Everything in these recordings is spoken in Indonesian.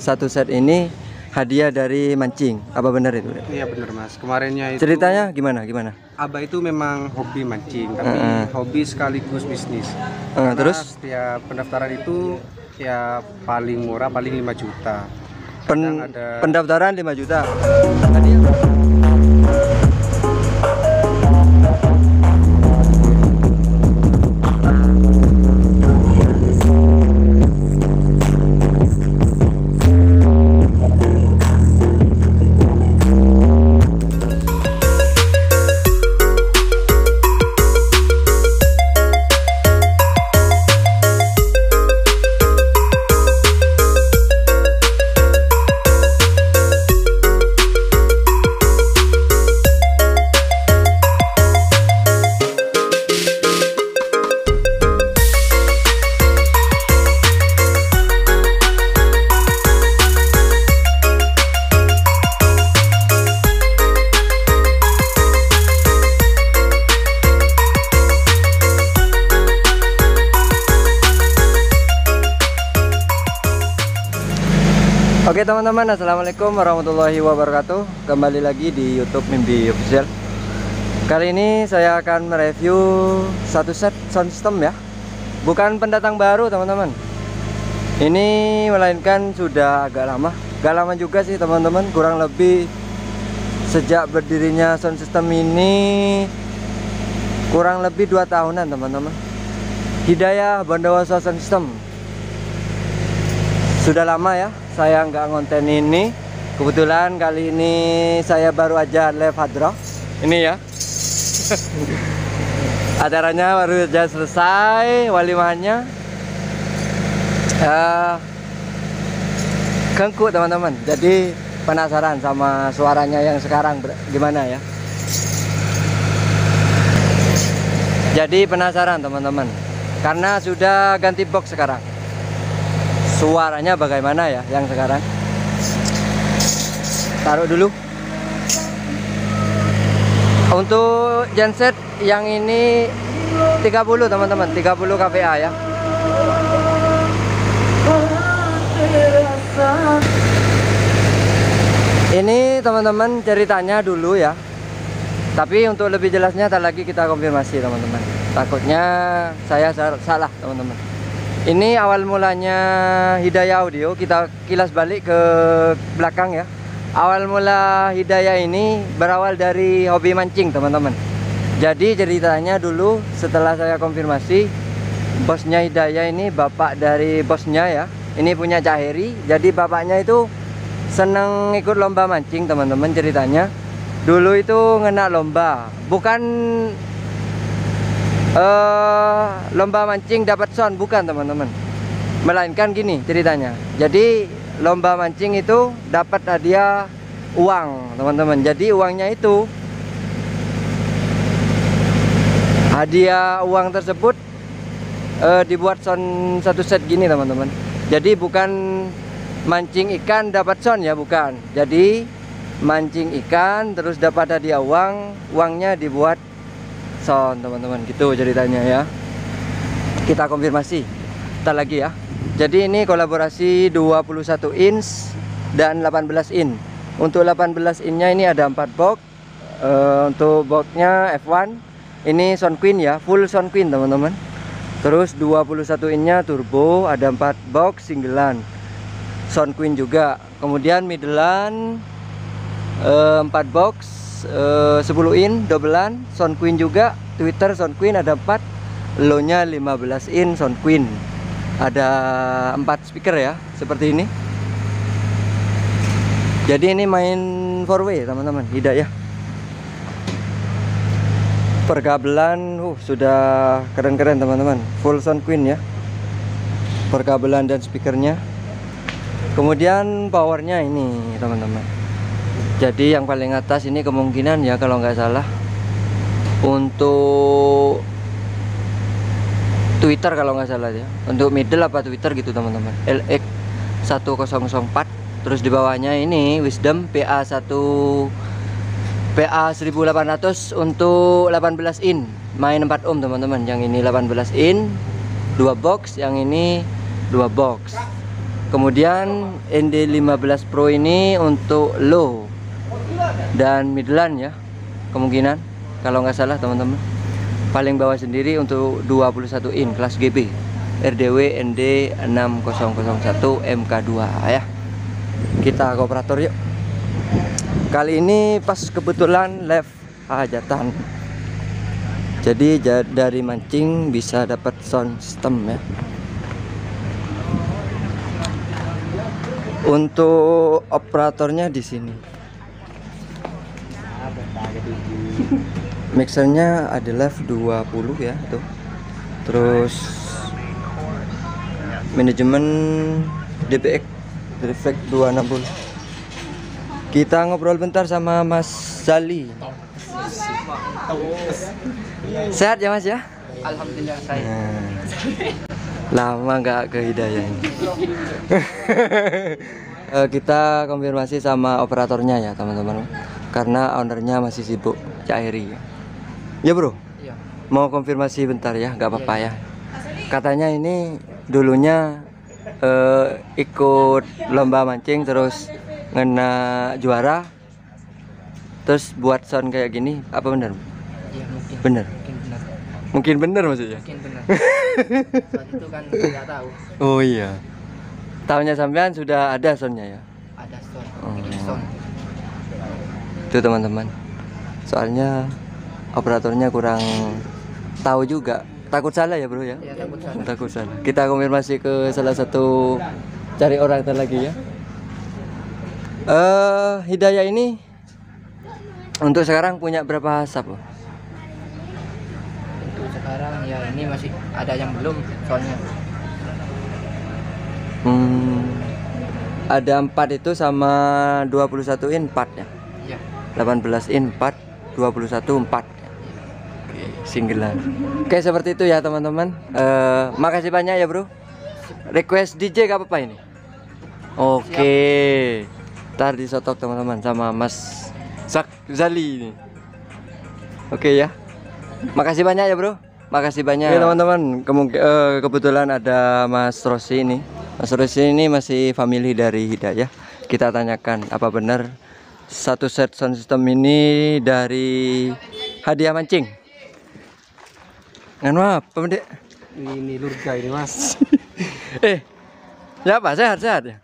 satu set ini hadiah dari mancing. Apa benar itu? Iya benar mas. Kemarinnya itu Ceritanya gimana? Gimana? Abah itu memang hobi mancing, tapi Heeh. hobi sekaligus bisnis. Karena terus setiap pendaftaran itu ya paling murah paling 5 juta. pen- ada- pendaftaran 5 juta. Hadiah. Oke teman-teman, assalamualaikum warahmatullahi wabarakatuh. Kembali lagi di YouTube Mimpi Official. Kali ini saya akan mereview satu set sound system ya. Bukan pendatang baru teman-teman. Ini melainkan sudah agak lama. Gak lama juga sih teman-teman, kurang lebih sejak berdirinya sound system ini kurang lebih dua tahunan teman-teman. Hidayah Bandawasa Sound System sudah lama ya saya nggak ngonten ini. Kebetulan kali ini saya baru aja live hadroh. Ini ya. Acaranya baru aja selesai walimahnya Eh, gengku teman-teman. Jadi penasaran sama suaranya yang sekarang gimana ya? Jadi penasaran teman-teman. Karena sudah ganti box sekarang suaranya bagaimana ya yang sekarang? Taruh dulu. Untuk genset yang ini 30 teman-teman. 30 kVA ya. Ini teman-teman ceritanya dulu ya. Tapi untuk lebih jelasnya tak lagi kita konfirmasi teman-teman. Takutnya saya sa- salah teman-teman ini awal mulanya Hidayah Audio. Kita kilas balik ke belakang ya. Awal mula Hidayah ini berawal dari hobi mancing teman-teman. Jadi ceritanya dulu setelah saya konfirmasi bosnya Hidayah ini bapak dari bosnya ya. Ini punya Cak Heri. Jadi bapaknya itu seneng ikut lomba mancing teman-teman ceritanya. Dulu itu ngena lomba. Bukan eh lomba mancing dapat sound bukan teman-teman. Melainkan gini ceritanya. Jadi lomba mancing itu dapat hadiah uang teman-teman. Jadi uangnya itu hadiah uang tersebut eh, dibuat sound satu set gini teman-teman. Jadi bukan mancing ikan dapat sound ya bukan. Jadi mancing ikan terus dapat hadiah uang uangnya dibuat sound teman-teman. Gitu ceritanya ya. Kita konfirmasi. Kita lagi ya. Jadi ini kolaborasi 21 inch dan 18 in. Untuk 18 innya ini ada 4 box. Eh, untuk boxnya F1 ini Sound Queen ya. Full Sound Queen teman-teman. Terus 21 innya turbo ada 4 box singlean. Sound Queen juga. Kemudian middlean eh, 4 box eh, 10 in doublean Sound Queen juga. Twitter Sound Queen ada 4 low nya 15 in Sound Queen. Ada 4 speaker ya seperti ini. Jadi ini main 4way teman-teman hidayah perkabelan uh, sudah keren-keren teman-teman. Full Sound Queen ya. Perkabelan dan speakernya. Kemudian powernya ini teman-teman jadi yang paling atas ini kemungkinan ya kalau nggak salah untuk Twitter kalau nggak salah ya. Untuk middle apa Twitter gitu teman-teman. LX 1004 terus di bawahnya ini Wisdom PA1 PA 1800 untuk 18 in. Main 4 ohm teman-teman. Yang ini 18 in dua box. Yang ini dua box. Kemudian ND15 Pro ini untuk low dan midland ya kemungkinan kalau nggak salah teman-teman. Paling bawah sendiri untuk 21 in kelas GB RDW ND 6001 MK2 ya. Kita ke operator yuk. Kali ini pas kebetulan live hajatan. Jadi ja- dari mancing bisa dapat sound system ya. Untuk operatornya di sini mixernya ada live 20 ya tuh. Terus manajemen DPX Reflect 260 kita ngobrol bentar sama Mas Zali. Sehat ya Mas ya? Alhamdulillah saya. Nah, lama nggak ke Hidayah ini. Eh, kita konfirmasi sama operatornya ya teman-teman karena ownernya masih sibuk Cak Heri ya bro Iya. mau konfirmasi bentar ya nggak apa-apa ya katanya ini dulunya eh, ikut lomba mancing terus ngena juara terus buat sound kayak gini apa bener Iya mungkin. bener Mungkin bener maksudnya Mungkin. Saat itu kan tahu. Oh iya. Tahunnya sampean sudah ada soundnya ya. Ada sound. Oh. Sound. Itu teman-teman. Soalnya operatornya kurang tahu juga. Takut salah ya bro ya. Ya takut salah. Takut salah. Kita konfirmasi ke salah satu cari orang lagi ya. Eh Hidayah ini untuk sekarang punya berapa asap? Bro? Untuk sekarang ya ini masih ada yang belum soalnya. Hmm, ada 4 itu sama 21 in 4 ya. Iya. 18 in 4 21 4 Oke, singgelan Oke seperti itu ya teman-teman. Eh, Makasih banyak ya bro. Request DJ gak apa-apa ini? Oke. Ntar disotok teman-teman sama Mas Zak Zali ini. Oke ya. Makasih banyak ya bro. Makasih banyak. Oke teman-teman eh, Kebetulan ada Mas Rosi ini. Mas Rosi ini masih family dari Hidayah. Kita tanyakan apa benar satu set sound system ini dari hadiah mancing. Nganu apa? Ini, ini lurga ini mas. eh, ya Pak, sehat-sehat ya.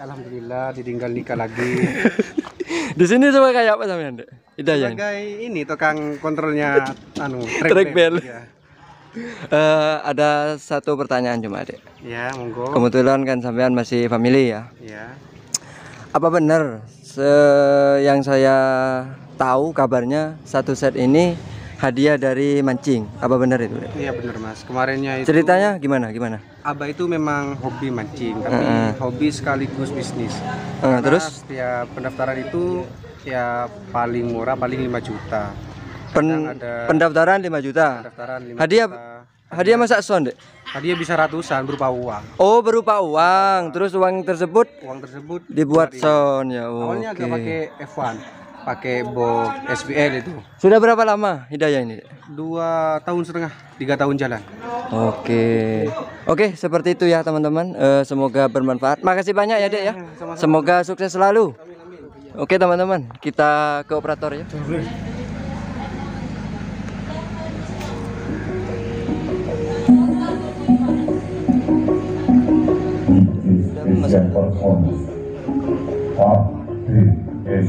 Alhamdulillah ditinggal nikah lagi. Di sini coba kayak apa sampean, Dek? Hidayah. Sebagai ini tukang kontrolnya anu Track bell. Ya. Eh, ada satu pertanyaan cuma, Dek. ya, monggo. Kebetulan kan sampean masih family ya. Ya. Apa benar se yang saya tahu kabarnya satu set ini hadiah dari mancing? Apa benar itu? Iya benar mas. Kemarinnya itu Ceritanya gimana? Gimana? Abah itu memang hobi mancing, tapi Heeh. hobi sekaligus bisnis. Karena terus setiap pendaftaran itu ya paling murah paling 5 juta. pen- ada pendaftaran 5 juta. pendaftaran 5 Hadiah juta. Hadiah masa sound, Dek? Hadiah bisa ratusan berupa uang. Oh, berupa uang. Terus uang tersebut Uang tersebut dibuat dari- sound ya. Awalnya Oke. agak pakai F1, pakai box SBL itu. Sudah berapa lama Hidayah ini? Dua tahun setengah, tiga tahun jalan. Oke. Oke, seperti itu ya teman-teman. Eh, semoga bermanfaat. Makasih banyak ya, Dek ya. Semoga sukses selalu. Oke, teman-teman. Kita ke operator ya. Spécial patron APS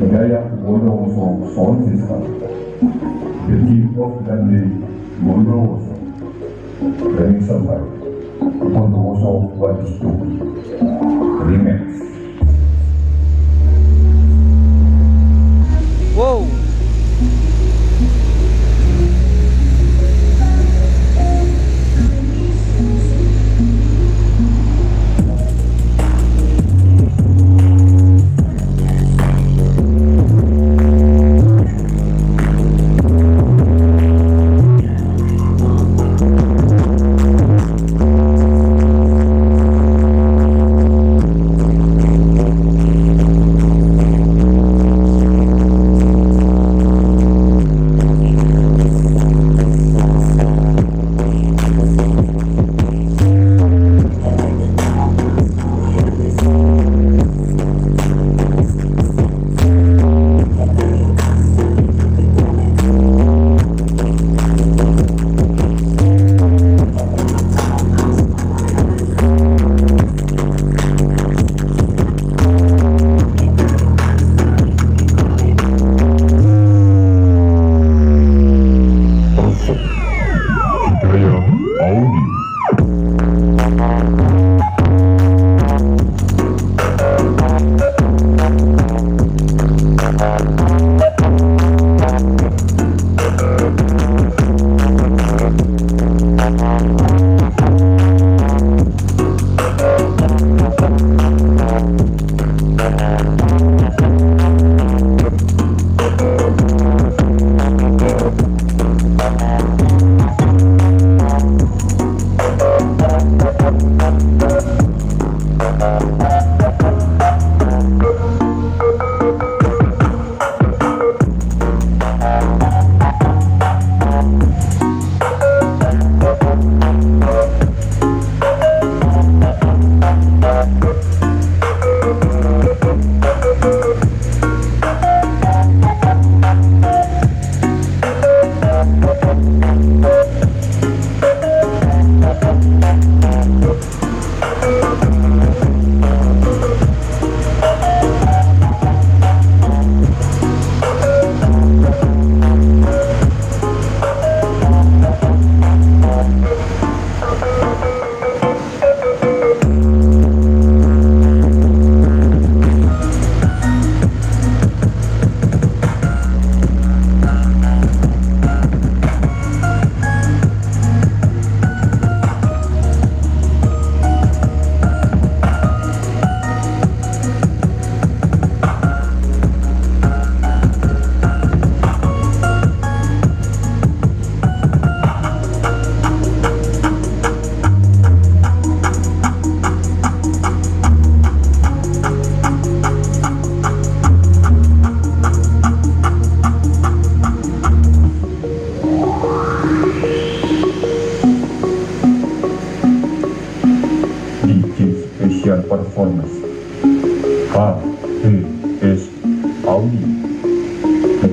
Hidayah Wonderwoso Sound System The King of Gandhi Wonderwoso Remixer by Wonderwoso Wadistu Remix Wow.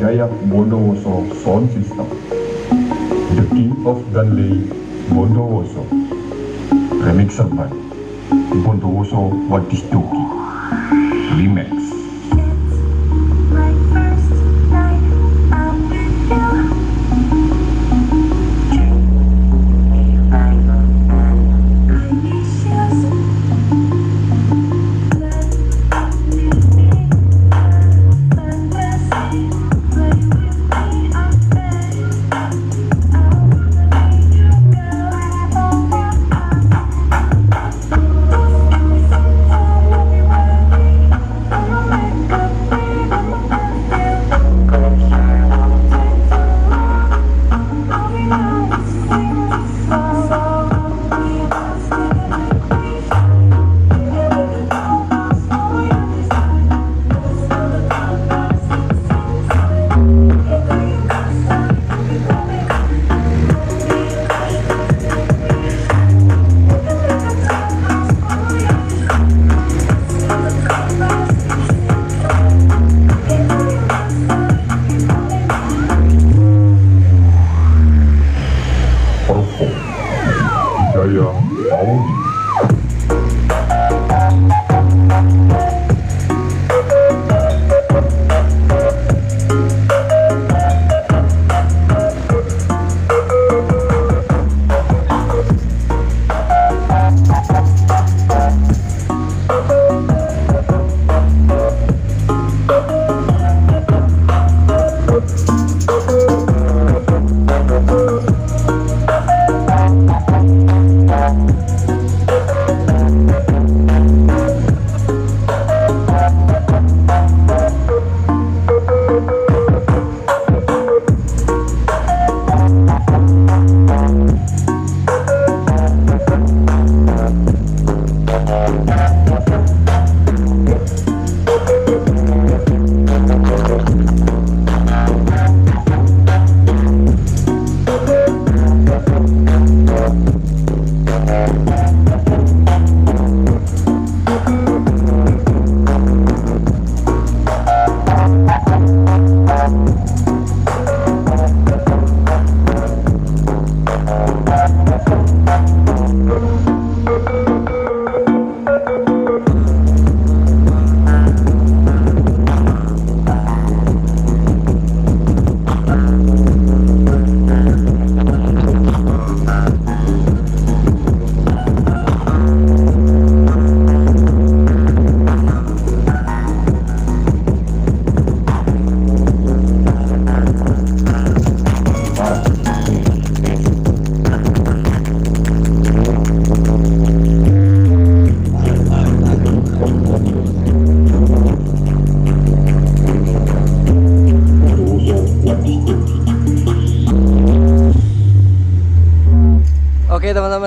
Hidayat Bondowoso Sound System. The King of Ganley Bondowoso. Remixer by Bondowoso Wadistoki Remix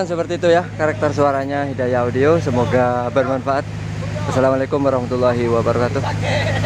teman-teman seperti itu ya karakter suaranya Hidayah Audio. Semoga bermanfaat. Assalamualaikum warahmatullahi wabarakatuh.